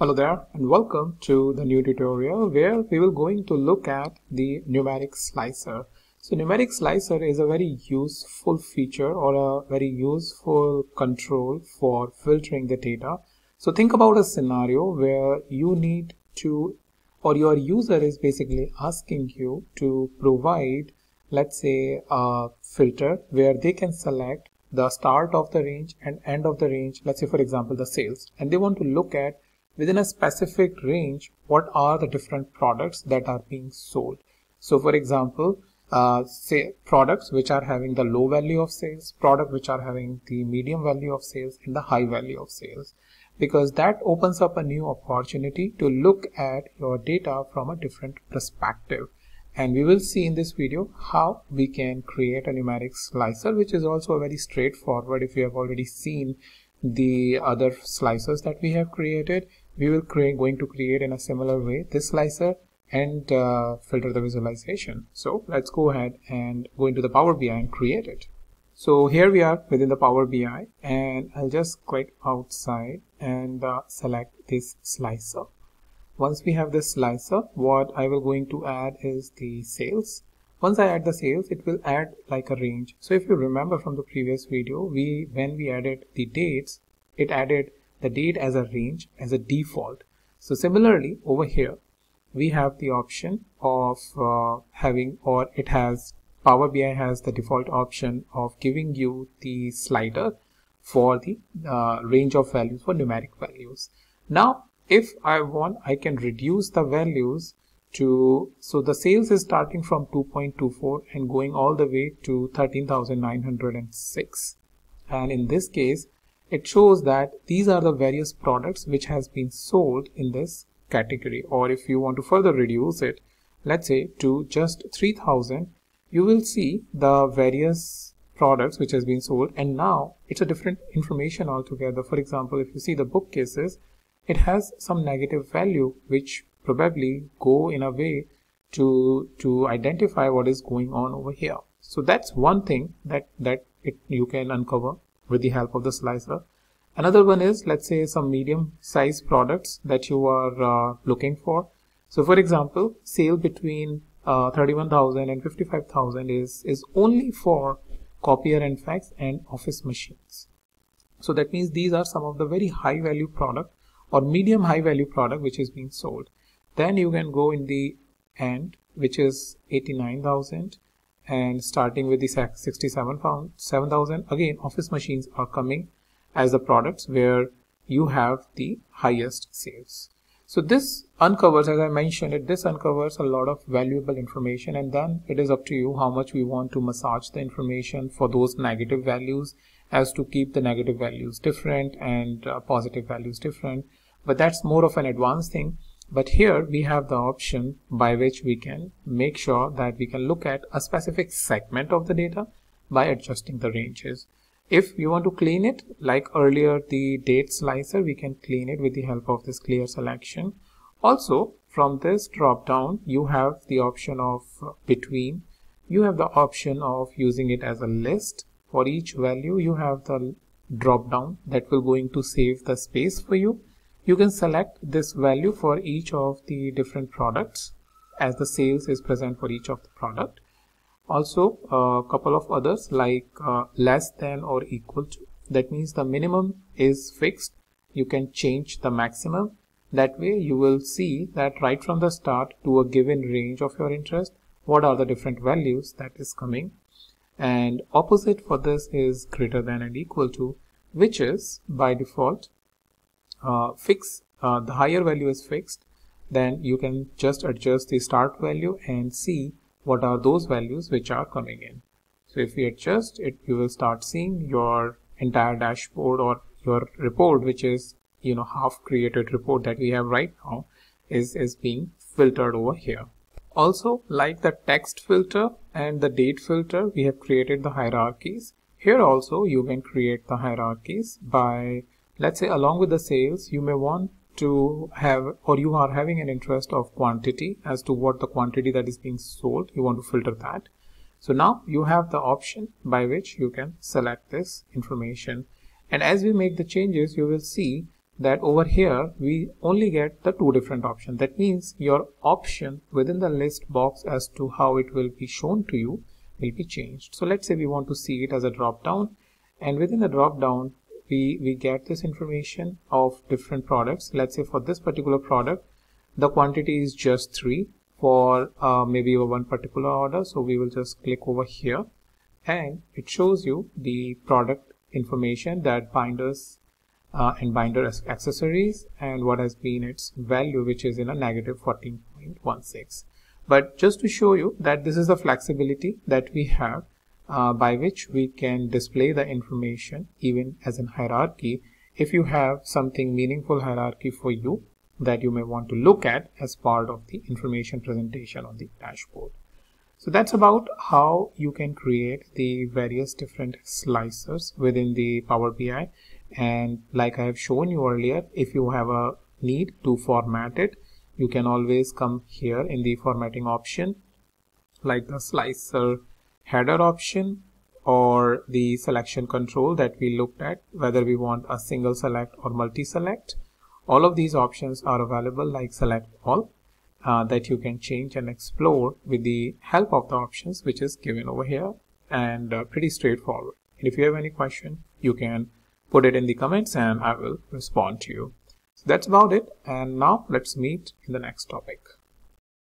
Hello there and welcome to the new tutorial where we will going to look at the numeric slicer. So numeric slicer is a very useful feature or a very useful control for filtering the data. So think about a scenario where you need to or your user is basically asking you to provide let's say a filter where they can select the start of the range and end of the range let's say for example the sales and they want to look at within a specific range, what are the different products that are being sold. So for example, uh, say products which are having the low value of sales, product which are having the medium value of sales and the high value of sales because that opens up a new opportunity to look at your data from a different perspective and we will see in this video how we can create a numeric slicer which is also very straightforward if you have already seen the other slicers that we have created we will create going to create in a similar way this slicer and uh, filter the visualization. So let's go ahead and go into the power bi and create it. So here we are within the power bi and i'll just click outside and uh, select this slicer. Once we have this slicer what i will going to add is the sales. Once i add the sales it will add like a range. So if you remember from the previous video we when we added the dates it added the date as a range as a default. So similarly over here we have the option of uh, having or it has Power BI has the default option of giving you the slider for the uh, range of values for numeric values. Now if I want I can reduce the values to so the sales is starting from 2.24 and going all the way to 13,906 and in this case it shows that these are the various products which has been sold in this category. Or if you want to further reduce it let's say to just 3000 you will see the various products which has been sold. And now it's a different information altogether. For example if you see the bookcases it has some negative value which probably go in a way to to identify what is going on over here. So that's one thing that that it, you can uncover with the help of the slicer. Another one is let's say some medium size products that you are uh, looking for. So for example, sale between uh, 31,000 and 55,000 is, is only for copier and fax and office machines. So that means these are some of the very high value product or medium high value product which is being sold. Then you can go in the end which is 89,000 and starting with the 67 pound 7000 again office machines are coming as the products where you have the highest sales. So this uncovers as i mentioned it this uncovers a lot of valuable information and then it is up to you how much we want to massage the information for those negative values as to keep the negative values different and uh, positive values different. But that's more of an advanced thing but here we have the option by which we can make sure that we can look at a specific segment of the data by adjusting the ranges. If you want to clean it, like earlier the date slicer, we can clean it with the help of this clear selection. Also, from this drop down, you have the option of uh, between. You have the option of using it as a list. For each value, you have the drop down that will going to save the space for you you can select this value for each of the different products as the sales is present for each of the product. Also a couple of others like uh, less than or equal to. That means the minimum is fixed. You can change the maximum. That way you will see that right from the start to a given range of your interest what are the different values that is coming. And opposite for this is greater than and equal to which is by default uh, fix uh, the higher value is fixed then you can just adjust the start value and see what are those values which are coming in. So if we adjust it you will start seeing your entire dashboard or your report which is you know half created report that we have right now is is being filtered over here. Also like the text filter and the date filter we have created the hierarchies. Here also you can create the hierarchies by let's say along with the sales you may want to have or you are having an interest of quantity as to what the quantity that is being sold you want to filter that so now you have the option by which you can select this information and as we make the changes you will see that over here we only get the two different options. That means your option within the list box as to how it will be shown to you will be changed. So let's say we want to see it as a drop down and within the drop down we, we get this information of different products. Let's say for this particular product the quantity is just three for uh, maybe one particular order. So we will just click over here and it shows you the product information that binders uh, and binder accessories and what has been its value which is in a negative 14.16 but just to show you that this is the flexibility that we have uh, by which we can display the information even as in hierarchy if you have something meaningful hierarchy for you that you may want to look at as part of the information presentation on the dashboard. So that's about how you can create the various different slicers within the Power BI and like I have shown you earlier if you have a need to format it you can always come here in the formatting option like the slicer header option or the selection control that we looked at whether we want a single select or multi-select all of these options are available like select all uh, that you can change and explore with the help of the options which is given over here and uh, pretty straightforward and if you have any question you can put it in the comments and I will respond to you. So that's about it and now let's meet in the next topic.